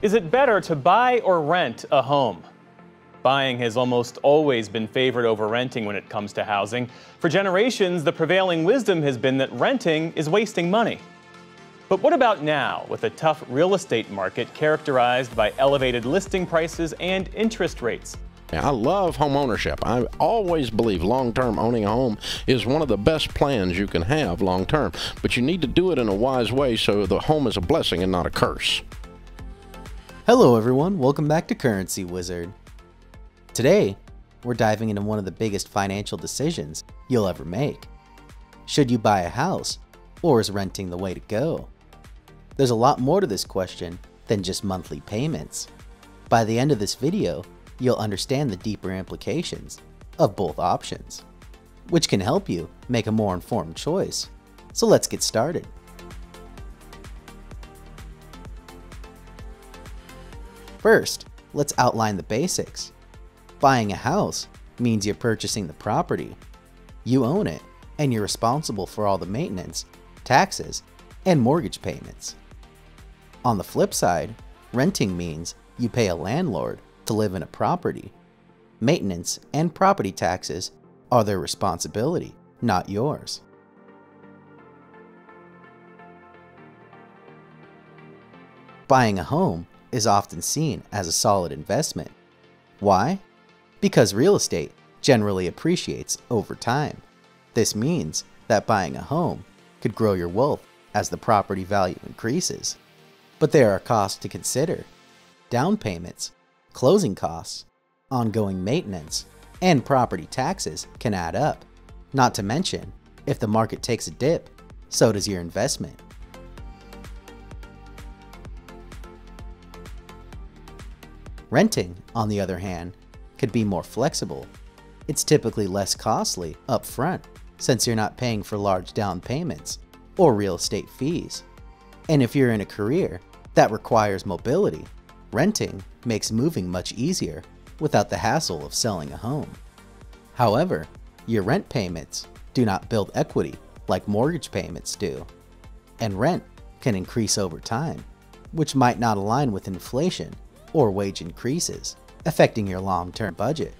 Is it better to buy or rent a home? Buying has almost always been favored over renting when it comes to housing. For generations, the prevailing wisdom has been that renting is wasting money. But what about now, with a tough real estate market characterized by elevated listing prices and interest rates? I love home ownership. I always believe long term owning a home is one of the best plans you can have long term, but you need to do it in a wise way so the home is a blessing and not a curse. Hello, everyone. Welcome back to Currency Wizard. Today, we're diving into one of the biggest financial decisions you'll ever make. Should you buy a house, or is renting the way to go? There's a lot more to this question than just monthly payments. By the end of this video, you'll understand the deeper implications of both options, which can help you make a more informed choice. So let's get started. First, let's outline the basics. Buying a house means you're purchasing the property. You own it, and you're responsible for all the maintenance, taxes, and mortgage payments. On the flip side, renting means you pay a landlord to live in a property. Maintenance and property taxes are their responsibility, not yours. Buying a home is often seen as a solid investment. Why? Because real estate generally appreciates over time. This means that buying a home could grow your wealth as the property value increases. But there are costs to consider. Down payments, closing costs, ongoing maintenance, and property taxes can add up. Not to mention, if the market takes a dip, so does your investment. Renting, on the other hand, could be more flexible. It's typically less costly up front since you're not paying for large down payments or real estate fees. And if you're in a career that requires mobility, renting makes moving much easier without the hassle of selling a home. However, your rent payments do not build equity like mortgage payments do, and rent can increase over time, which might not align with inflation or wage increases, affecting your long-term budget.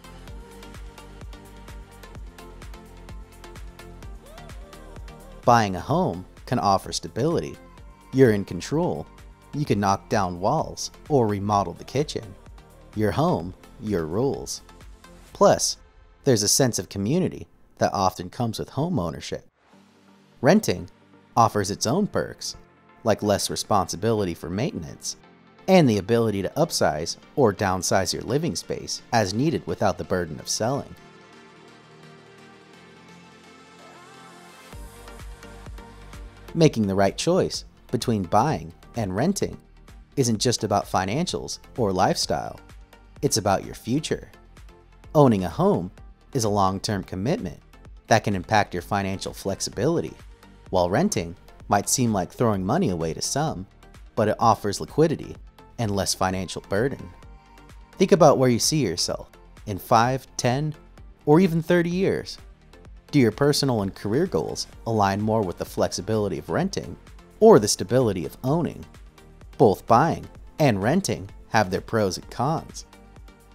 Buying a home can offer stability. You're in control. You can knock down walls or remodel the kitchen. Your home, your rules. Plus, there's a sense of community that often comes with home ownership. Renting offers its own perks, like less responsibility for maintenance and the ability to upsize or downsize your living space as needed without the burden of selling. Making the right choice between buying and renting isn't just about financials or lifestyle, it's about your future. Owning a home is a long-term commitment that can impact your financial flexibility, while renting might seem like throwing money away to some, but it offers liquidity and less financial burden. Think about where you see yourself in 5, 10, or even 30 years. Do your personal and career goals align more with the flexibility of renting or the stability of owning? Both buying and renting have their pros and cons.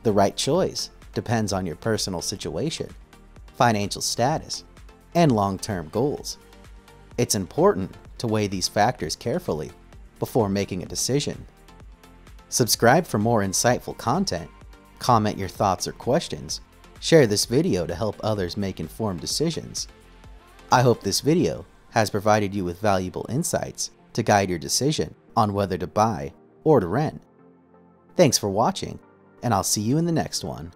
The right choice depends on your personal situation, financial status, and long-term goals. It's important to weigh these factors carefully before making a decision. Subscribe for more insightful content, comment your thoughts or questions, share this video to help others make informed decisions. I hope this video has provided you with valuable insights to guide your decision on whether to buy or to rent. Thanks for watching, and I'll see you in the next one.